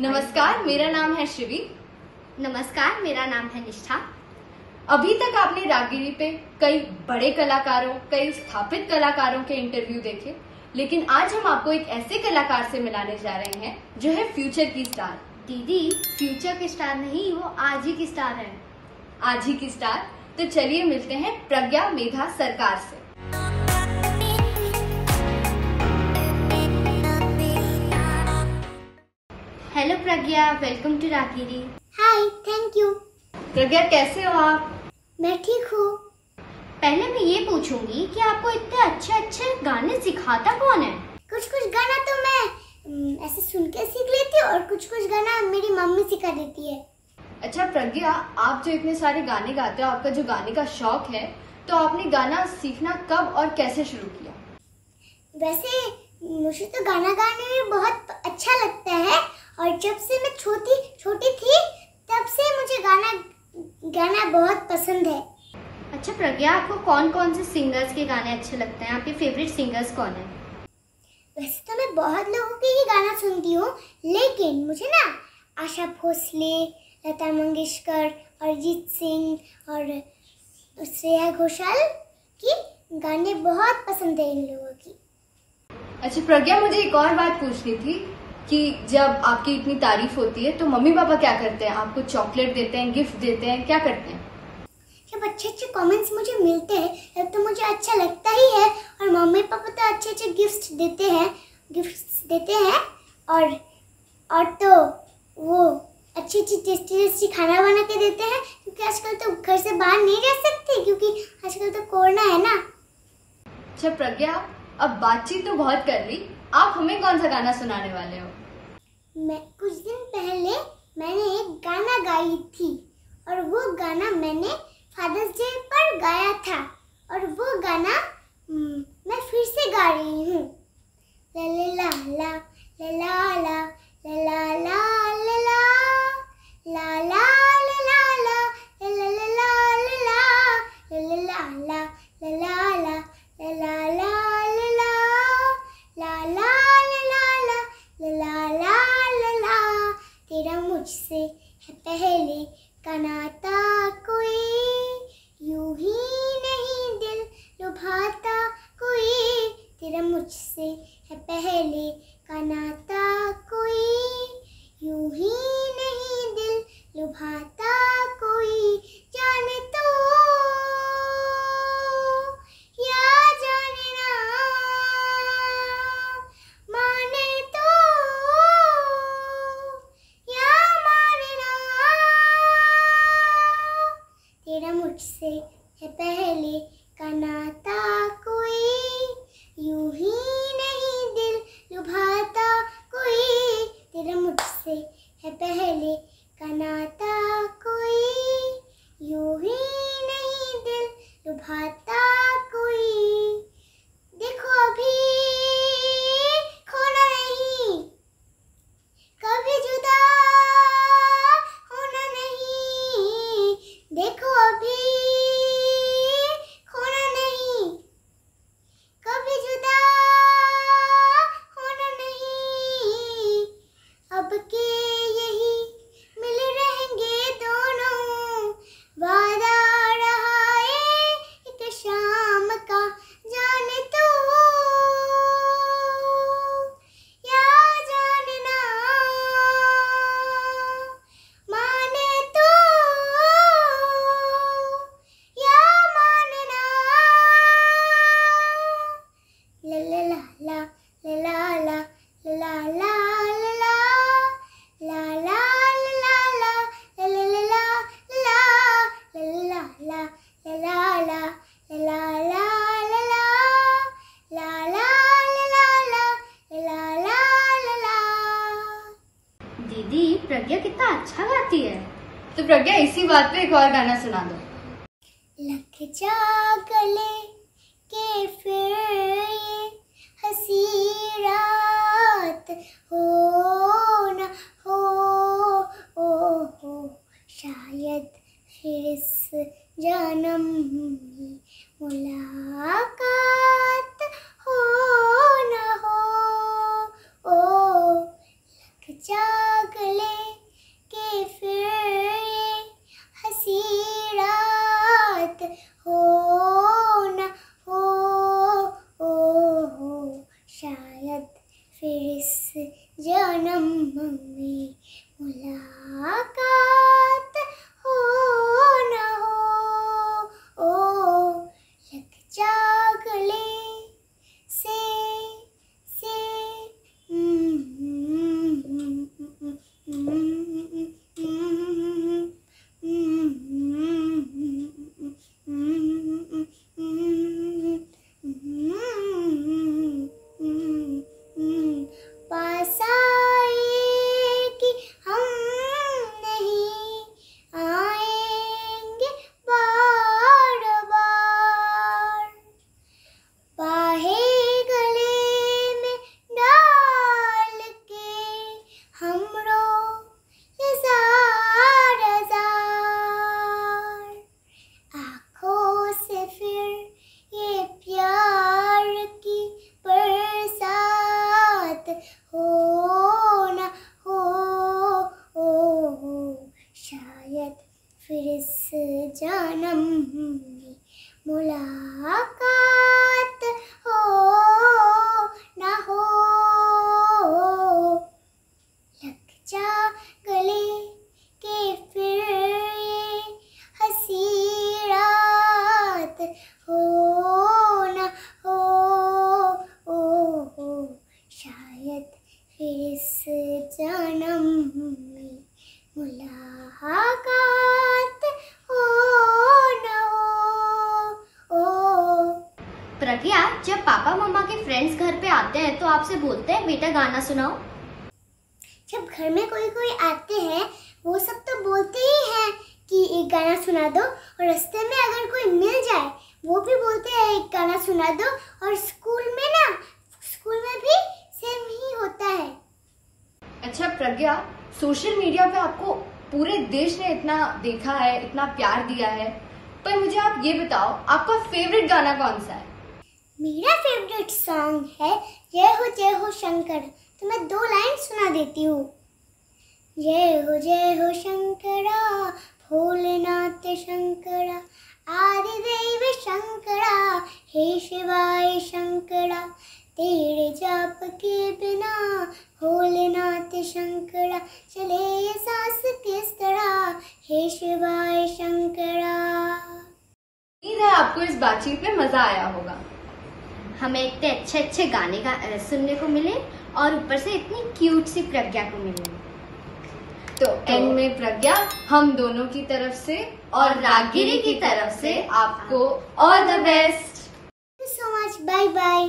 नमस्कार मेरा नाम है शिवी। नमस्कार मेरा नाम है निष्ठा। अभी तक आपने रागिरी पे कई बड़े कलाकारों कई स्थापित कलाकारों के इंटरव्यू देखे लेकिन आज हम आपको एक ऐसे कलाकार से मिलाने जा रहे हैं जो है फ्यूचर की स्टार दीदी फ्यूचर की स्टार नहीं वो आज ही की स्टार है। आज ही की स्टार तो चलिए मिलते हैं प्रज्ञा मेघा सरकार से। Hello Pragya welcome to Ragini. Hi thank you Pragya कैसे हो आप? मैं ठीक हूँ। पहले मैं ये पूछूँगी कि आपको इतने अच्छे अच्छे गाने सिखाता कौन है? कुछ कुछ गाना तो मैं ऐसे सुन के सीख लेती हूँ और कुछ कुछ गाना मेरी मम्मी सिखा देती है। अच्छा प्रज्ञा आप जो इतने सारे गाने गाते हो आपका जो गाने का शौक है तो आपने गाना सीखना कब और कैसे शुरू किया? वैसे मुझे तो गाना गाने में बहुत अच्छा लगता है और जब से मैं छोटी छोटी थी तब से मुझे गाना गाना बहुत पसंद है। अच्छा प्रज्ञा आपको कौन कौन से सिंगर्स के गाने अच्छे लगते हैं? आपके फेवरेट सिंगर्स कौन है? वैसे तो मैं बहुत लोगों के ही गाना सुनती हूँ लेकिन मुझे ना आशा भोसले लता मंगेशकर अरिजीत सिंह और श्रेया घोषाल की गाने बहुत पसंद है इन लोगों की। अच्छा प्रज्ञा मुझे एक और बात पूछनी थी। कि जब आपकी इतनी तारीफ़ होती है तो मम्मी पापा क्या करते हैं? आपको चॉकलेट देते हैं गिफ्ट देते हैं क्या करते हैं? जब अच्छे अच्छे कमेंट्स मुझे मिलते हैं तब तो मुझे अच्छा लगता ही है। और मम्मी पापा तो अच्छे अच्छे गिफ्ट देते हैं गिफ्ट देते हैं। और और तो वो अच्छी अच्छी टेस्टी टेस्टी खाना बना के देते हैं क्योंकि आजकल तो घर से बाहर नहीं रह सकते क्योंकि आजकल तो कोरोना है ना। अच्छा प्रज्ञा अब बातचीत तो बहुत कर ली। आप हमें कौन सा गाना सुनाने वाले हो मैं कुछ दिन पहले मैंने एक गाना गाई थी और वो गाना मैंने फादर्स डे पर गाया था और वो गाना हम्म, मैं फिर से गा रही हूँ ला ला ला ला ला ला ला ला ला ला ला ला ला तेरा मुझसे है पहले का नाता कोई यूँ ही नहीं दिल लुभाता कोई। तेरा मुझसे है पहले मुझसे है पहले का दीदी, प्रज्ञा कितना अच्छा गाती है। तो प्रज्ञा, इसी बात पे एक और गाना सुना दो। लग जा गले के फिर Hola. जब पापा मम्मा के फ्रेंड्स घर पे आते हैं तो आपसे बोलते हैं बेटा गाना सुनाओ। जब घर में कोई कोई आते हैं वो सब तो बोलते ही हैं कि एक गाना सुना दो और रास्ते में अगर कोई मिल जाए वो भी बोलते हैं एक गाना सुना दो। और स्कूल में ना स्कूल में भी सेम ही होता है। अच्छा प्रज्ञा सोशल मीडिया पे आपको पूरे देश ने इतना देखा है इतना प्यार दिया है। पर मुझे आप ये बताओ आपका फेवरेट गाना कौन सा है? मेरा फेवरेट सॉन्ग है जय हो जय हो शंकर। तो मैं दो लाइन सुना देती हूँ। जय हो जय हो शंकरा, भोलेनाथ शंकरा, आदिदेव शंकरा, हे शिवाय शंकरा, तेरे जाप के बिना भोलेनाथ शंकरा, चले ये सांस किस तरह, हे शिवाय शंकरा। उम्मीद है आपको इस बातचीत में मज़ा आया होगा। हमें इतने अच्छे अच्छे गाने का सुनने को मिले और ऊपर से इतनी क्यूट सी प्रज्ञा को मिले। तो एंड में प्रज्ञा हम दोनों की तरफ़ से और रागिरी की तरफ़ से आपको all the best so much bye bye.